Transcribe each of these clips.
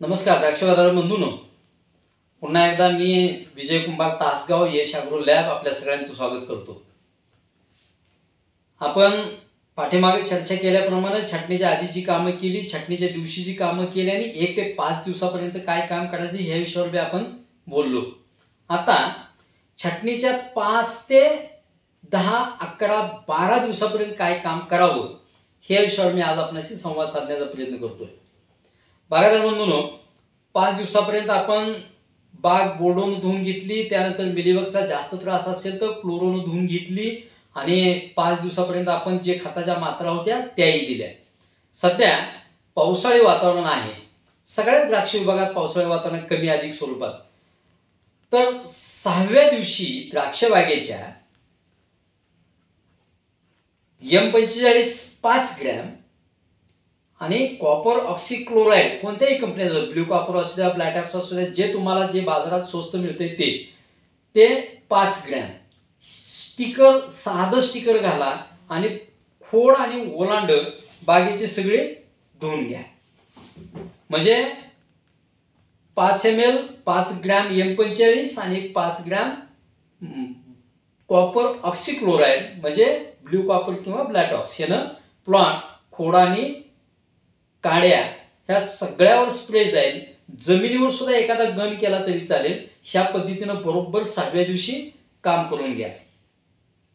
नमस्कार द्राक्षबाजार बंधूनो. पुन्हा एकदा मी विजय कुंभार तासगाव यश अग्रो लॅब आपल्या सगळ्यांचं स्वागत करतो. आपण पाठीमागे चर्चा केल्याप्रमाणे छाटणीच्या आधीची कामं केली छाटणीच्या दिवशीची कामं केली आणि एक ते पाच दिवसापर्यंत काय काम करायचं ह्या विषयावर बी आपण बोललो. आता छाटणीच्या पाच ते दहा अकरा बारा दिवसापर्यंत काय काम करावं ह्या विषयावर मी आज आपल्याशी संवाद साधण्याचा प्रयत्न करतोय. बागायदार बंधूनो पाच दिवसापर्यंत आपण बाग बोर्डोन धुवून घेतली. त्यानंतर मिलीबगचा जास्त त्रास असेल तर क्लोरोन धुवून घेतली. आणि पाच दिवसापर्यंत आपण जे खताच्या मात्रा होत्या त्याही दिल्या. सध्या पावसाळी वातावरण आहे. सगळ्याच द्राक्ष विभागात पावसाळी वातावरण कमी अधिक स्वरूपात. तर सहाव्या दिवशी द्राक्ष बागेच्या एम पंचेचाळीस पाच ग्रॅम आणि कॉपर ऑक्सिक्लोराईड कोणत्याही कंपनीचं ब्ल्यू कॉपर असू द्या ब्लॅटॅक्स असू द्या जे तुम्हाला जे बाजारात स्वस्त मिळते ते. ते पाच ग्रॅम स्टिकर साधं स्टिकर घाला आणि खोड आणि ओलांड बागेचे सगळे धुवून घ्या. म्हणजे पाच एम एल पाच ग्रॅम एम पंचेचाळीस आणि पाच ग्रॅम कॉपर ऑक्सिक्लोराईड म्हणजे ब्ल्यू कॉपर किंवा ब्लॅटॉक्स यानं प्लॉट खोड आणि काड्या ह्या सगळ्यावर स्प्रे जाईल. जमिनीवर सुद्धा एखादा गन केला तरी चालेल. ह्या पद्धतीनं बरोबर सहाव्या दिवशी काम करून घ्या.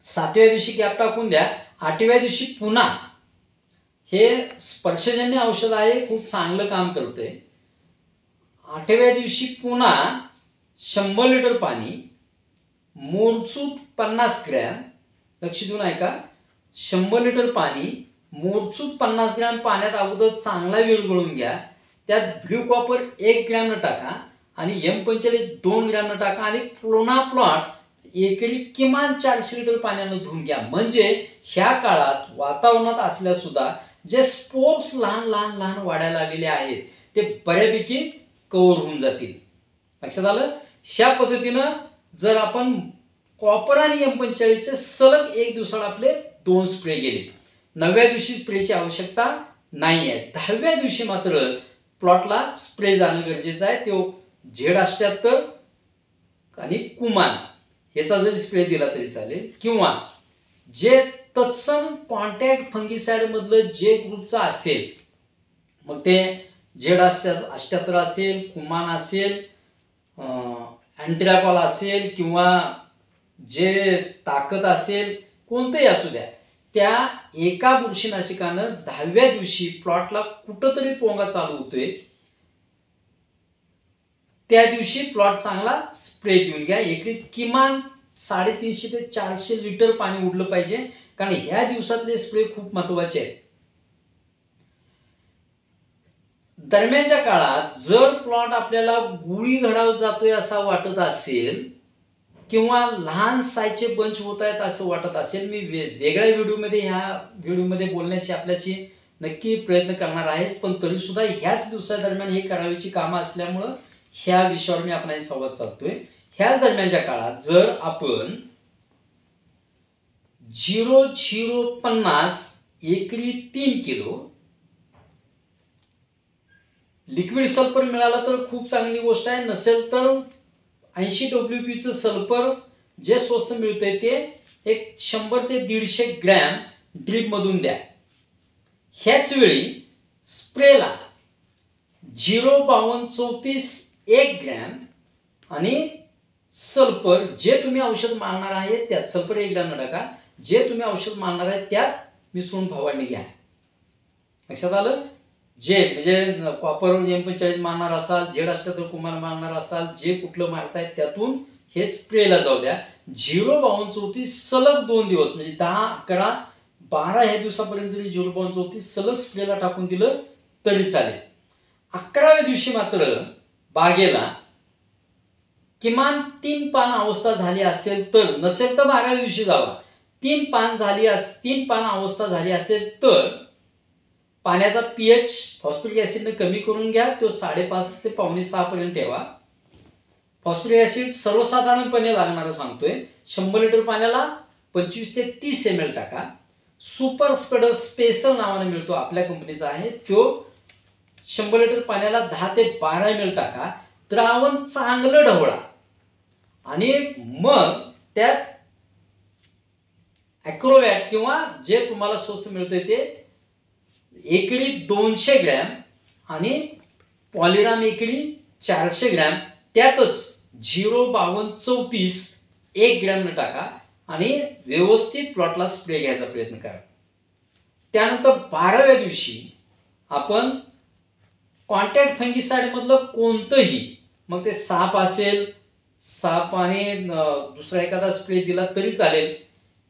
सातव्या दिवशी गॅप टाकून द्या. आठव्या दिवशी पुन्हा. हे स्पर्शजन्य औषध आहे खूप चांगलं काम करते आठव्या दिवशी पुन्हा शंभर लिटर पाणी मोरचूप पन्नास ग्रॅम. लक्ष देऊन ऐका. शंभर लिटर पाणी मोरचूत पन्नास ग्रॅम पाण्यात अगोदर चांगला विरघळून घ्या. त्यात ब्ल्यू कॉपर एक ग्रॅमनं टाका आणि एम पंचेचाळीस दोन ग्रॅमनं टाका आणि प्लोना प्लॉट एकरी किमान चारशे लिटर पाण्यानं धुवून घ्या. म्हणजे ह्या काळात वातावरणात असल्या सुद्धा जे स्पोर्ट्स लहान लहान लहान वाढायला आलेले आहेत ते बऱ्यापैकी कव्हर होऊन जातील. लक्षात आलं? ह्या पद्धतीनं जर आपण कॉपर आणि एम पंचेचाळीसचे सलग एक दिवसात आपले दोन स्प्रे गेले नवव्या दिवशी स्प्रेची आवश्यकता नाही आहे दहाव्या दिवशी मात्र प्लॉटला स्प्रे जाणं गरजेचं आहे. तो झेड अष्ट्याहत्तर आणि कुमान ह्याचा जरी स्प्रे दिला तरी चालेल. किंवा जे तत्सम कॉन्टॅक्ट फंगीसाईडमधलं जे ग्रुपचं असेल मग ते झेड अष्ट्याहत्तर असेल कुमान असेल अँट्रॅकॉल असेल किंवा जे ताकद असेल कोणतंही असू द्या. त्या एका बुरशीनाशकानं दहाव्या दिवशी प्लॉटला कुठंतरी पोंगा चालू होतोय. त्या दिवशी प्लॉट चांगला स्प्रे देऊन घ्या. एकरी किमान साडेतीनशे ते चारशे लिटर पाणी उडलं पाहिजे. कारण ह्या दिवसातले स्प्रे खूप महत्त्वाचे आहेत. दरम्यानच्या काळात जर प्लॉट आपल्याला गुळी घडाव जातोय असा वाटत असेल किंवा लहान साईजचे बंच होत आहेत असं वाटत असेल मी वेगळ्या व्हिडिओमध्ये ह्या व्हिडिओमध्ये बोलण्याशी आपल्याशी नक्की प्रयत्न करणार आहेच पण तरी सुद्धा ह्याच दिवसादरम्यान हे करावीची कामं असल्यामुळं ह्या विषयावर मी आपणाशी संवाद साधतोय. ह्याच दरम्यानच्या काळात जर आपण झिरो झिरो पन्नास एकरी तीन किलो लिक्विड सल्फर मिळालं तर खूप चांगली गोष्ट आहे. नसेल तर ऐंशी डब्ल्यू पीचं सल्फर जे स्वस्त मिळतंय ते एक शंभर ते दीडशे ग्रॅम ड्रीपमधून द्या. ह्याच वेळी स्प्रेला झिरो बावन्न चौतीस एक ग्रॅम आणि सल्फर जे तुम्ही औषध मारणार आहे त्यात सल्फर एक ग्रॅम टाका. जे तुम्ही औषध मारणार आहे त्यात मिसळून फवारणी घ्या. लक्षात आलं? जे म्हणजे कॉपर एम पंचेचाळीस मारणार असाल झेड तर कुमार मारणार असाल जे कुठलं मारताय त्यातून हे स्प्रेला जाऊ द्या. झिरो बावन्न चौतीस सलग दोन दिवस म्हणजे दहा अकरा बारा ह्या दिवसापर्यंत जरी झिरो बावन्न चौतीस सलग स्प्रेला टाकून दिलं तरी चालेल. अकराव्या दिवशी मात्र बागेला किमान तीन पान अवस्था झाली असेल तर नसेल तर बाराव्या दिवशी जावा. तीन पान झाली अस तीन पान अवस्था झाली असेल तर पाण्याचा पीएच फॉस्फोरिक ॲसिडनं कमी करून घ्या तो साडेपाच ते पावणे सहापर्यंत ठेवा. फॉस्फोरिक ॲसिड सर्वसाधारणपणे लागणारं सांगतोय शंभर लिटर पाण्याला पंचवीस ते तीस एम एल टाका. सुपर स्प्रेडर स्पेसल नावाने मिळतो आपल्या कंपनीचा आहे. तो शंभर लिटर पाण्याला दहा ते बारा एम एल टाका. द्रावण चांगलं ढवळा. आणि मग त्यात ॲक्रोवॅट किंवा जे तुम्हाला स्वस्त मिळतंय ते एकरी दोनशे ग्रॅम आणि पॉलिराम एकरी चारशे ग्रॅम त्यातच झिरो बावन्न चौतीस एक ग्रॅमनं टाका आणि व्यवस्थित प्लॉटला स्प्रे घ्यायचा प्रयत्न करा. त्यानंतर बाराव्या दिवशी आपण कॉन्टॅक्ट फंगीसाईडमधलं कोणतंही मग ते साप असेल साप आणि दुसरा एखादा स्प्रे दिला तरी चालेल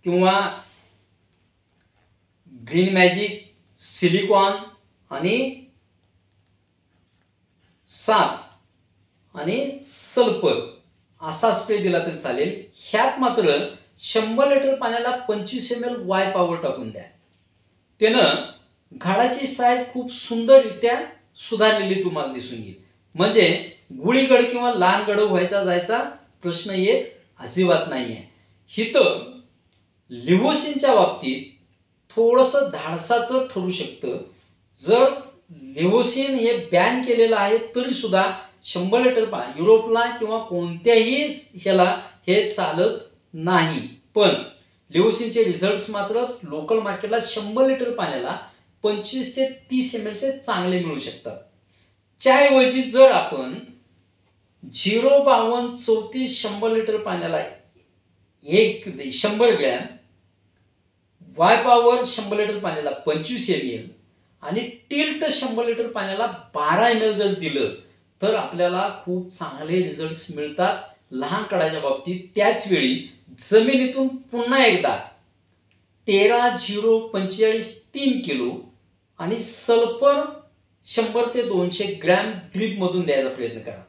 किंवा ग्रीन मॅजिक सिलिकॉन आणि साप आणि सल्फर असा स्प्रे दिला तरी चालेल. ह्यात मात्र शंभर लिटर पाण्याला पंचवीस एम एल वाय पॉवर टाकून द्या. त्यानं घाडाची साईज खूप सुंदररित्या सुधारलेली तुम्हाला दिसून येईल. म्हणजे गुळीगड किंवा लहान गड व्हायचा जायचा प्रश्न येत अजिबात नाही आहे हिथं लिव्होसिनच्या बाबतीत थोडंसं धाडसाचं ठरू शकतं. जर लिव्होसिन हे बॅन केलेलं आहे तरी सुद्धा शंभर लिटर पा युरोपला किंवा कोणत्याही ह्याला हे चालत नाही. पण लिव्होसिनचे रिझल्ट्स मात्र लोकल मार्केटला शंभर लिटर पाण्याला पंचवीस ते तीस एम एलचे चांगले मिळू शकतात. त्याऐवजी जर आपण झिरो बावन्न चौतीस शंभर लिटर पाण्याला एक शंभर ग्रॅम वाय पॉवर शंभर लिटर पाण्याला पंचवीस एम एल आणि टिल्ट शंभर लिटर पाण्याला बारा एम एल जर दिलं तर आपल्याला खूप चांगले रिझल्ट्स मिळतात. लहान कडाच्या बाबतीत त्याचवेळी जमिनीतून पुन्हा एकदा तेरा झिरो पंचेचाळीस तीन किलो आणि सल्फर शंभर ते दोनशे ग्रॅम ड्रीपमधून द्यायचा प्रयत्न करा.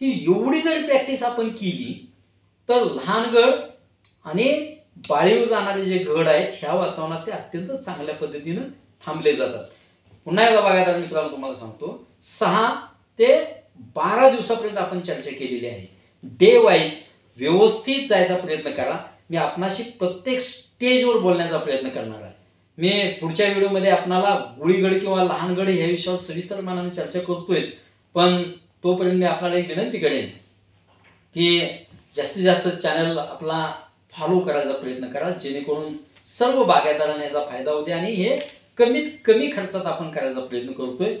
ही एवढी जर प्रॅक्टिस आपण केली तर लहान गड आणि बाळीवर जाणारे जे घड आहेत ह्या वातावरणात ते अत्यंत चांगल्या पद्धतीनं थांबले जातात. पुन्हा एकदा बघा मित्रांनो तुम्हाला सांगतो. सहा ते बारा दिवसापर्यंत आपण चर्चा केलेली आहे. डे वाईज व्यवस्थित जायचा प्रयत्न करा. मी आपणाशी प्रत्येक स्टेजवर बोलण्याचा प्रयत्न करणार आहे. मी पुढच्या व्हिडिओमध्ये आपणाला गुळीगड किंवा लहानगड ह्या विषयावर सविस्तर मानाने चर्चा करतोयच. पण तोपर्यंत मी आपल्याला एक विनंती करेन की जास्तीत जास्त चॅनल आपला फॉलो करायचा प्रयत्न करा जेणेकरून सर्व बागायतदारांना याचा फायदा होते आणि हे कमीत कमी खर्चात आपण करायचा प्रयत्न करतोय.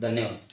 धन्यवाद.